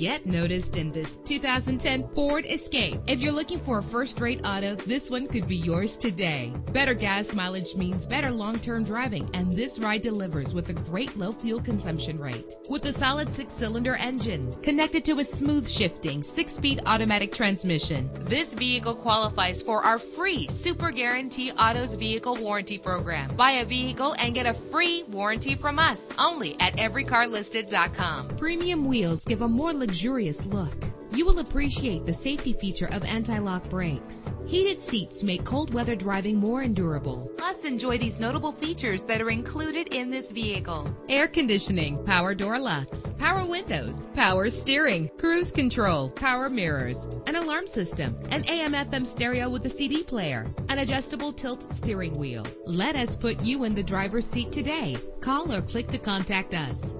Get noticed in this 2010 Ford Escape. If you're looking for a first-rate auto, this one could be yours today. Better gas mileage means better long-term driving, and this ride delivers with a great low fuel consumption rate. With a solid six-cylinder engine connected to a smooth shifting six-speed automatic transmission, this vehicle qualifies for our free Super Guarantee Autos Vehicle Warranty Program. Buy a vehicle and get a free warranty from us only at everycarlisted.com. Premium wheels give a more luxurious look. You will appreciate the safety feature of anti-lock brakes. Heated seats make cold weather driving more endurable. Plus, enjoy these notable features that are included in this vehicle. Air conditioning, power door locks, power windows, power steering, cruise control, power mirrors, an alarm system, an AM FM stereo with a CD player, an adjustable tilt steering wheel. Let us put you in the driver's seat today. Call or click to contact us.